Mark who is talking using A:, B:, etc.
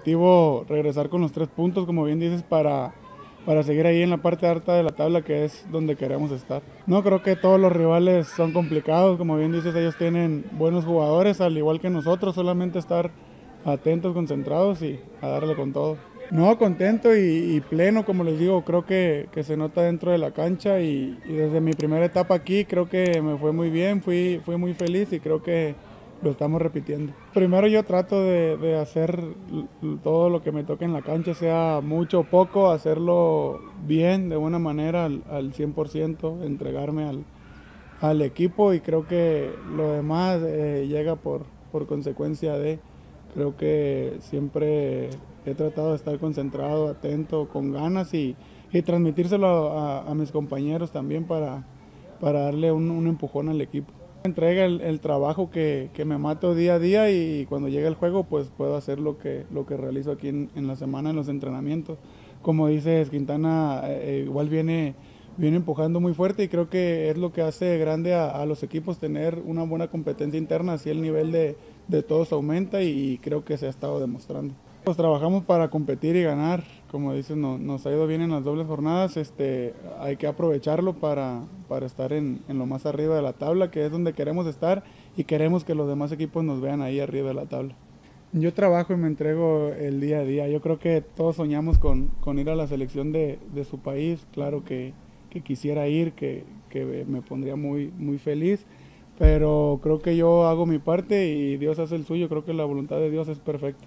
A: objetivo regresar con los tres puntos, como bien dices, para, para seguir ahí en la parte alta de la tabla, que es donde queremos estar. No creo que todos los rivales son complicados, como bien dices, ellos tienen buenos jugadores, al igual que nosotros, solamente estar atentos, concentrados y a darle con todo. No, contento y, pleno, como les digo, creo que, que, se nota dentro de la cancha y, y, desde mi primera etapa aquí creo que me fue muy bien, fui, fui muy feliz y creo que lo estamos repitiendo. Primero yo trato de, de, hacer todo lo que me toque en la cancha, sea mucho o poco, hacerlo bien, de buena manera, al, al 100%, entregarme al, al, equipo y creo que lo demás eh, llega por, por consecuencia de, creo que siempre he tratado de estar concentrado, atento, con ganas y, y transmitírselo a, a, mis compañeros también para, para darle un, un empujón al equipo. Entrega el, trabajo que, que, me mato día a día y cuando llega el juego pues puedo hacer lo que, lo que realizo aquí en, en la semana en los entrenamientos. Como dices, Quintana eh, igual viene, viene empujando muy fuerte y creo que es lo que hace grande a, los equipos tener una buena competencia interna, así el nivel de, de todos aumenta y creo que se ha estado demostrando. Pues trabajamos para competir y ganar, como dicen, no, nos ha ido bien en las dobles jornadas, este, hay que aprovecharlo para, para estar en, lo más arriba de la tabla, que es donde queremos estar y queremos que los demás equipos nos vean ahí arriba de la tabla. Yo trabajo y me entrego el día a día, yo creo que todos soñamos con, con ir a la selección de, de su país, claro que, que quisiera ir, que, que me pondría muy, muy feliz, pero creo que yo hago mi parte y Dios hace el suyo, creo que la voluntad de Dios es perfecta.